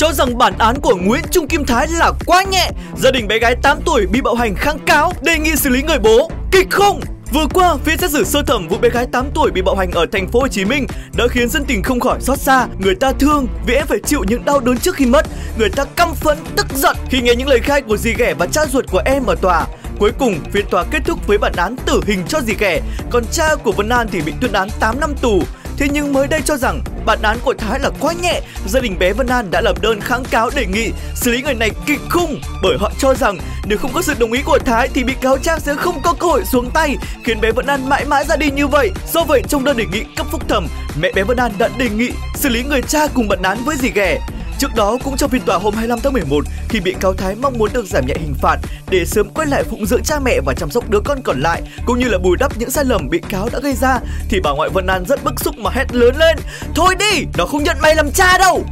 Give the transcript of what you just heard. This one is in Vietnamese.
cho rằng bản án của Nguyễn Trung Kim Thái là quá nhẹ. Gia đình bé gái 8 tuổi bị bạo hành kháng cáo, đề nghị xử lý người bố. Kịch không? Vừa qua, phiên xét xử sơ thẩm vụ bé gái 8 tuổi bị bạo hành ở thành phố Hồ Chí Minh đã khiến dân tình không khỏi xót xa. Người ta thương vì em phải chịu những đau đớn trước khi mất. Người ta căm phẫn, tức giận khi nghe những lời khai của dì ghẻ và cha ruột của em ở tòa. Cuối cùng, phiên tòa kết thúc với bản án tử hình cho dì ghẻ, còn cha của Vân An thì bị tuyên án 8 năm tù. Thế nhưng mới đây cho rằng bản án của Thái là quá nhẹ, gia đình bé Vân An đã làm đơn kháng cáo đề nghị xử lý người này kịch khung bởi họ cho rằng nếu không có sự đồng ý của Thái thì bị cáo Trang sẽ không có cơ hội xuống tay, khiến bé Vân An mãi mãi ra đi như vậy. Do vậy trong đơn đề nghị cấp phúc thẩm, mẹ bé Vân An đã đề nghị xử lý người cha cùng bản án với dì ghẻ. Trước đó cũng trong phiên tòa hôm 25 tháng 11 khi bị cáo Thái mong muốn được giảm nhẹ hình phạt để sớm quay lại phụng dưỡng cha mẹ và chăm sóc đứa con còn lại cũng như là bù đắp những sai lầm bị cáo đã gây ra thì bà ngoại Vân An rất bức xúc mà hét lớn lên: "Thôi đi, nó không nhận mày làm cha đâu!"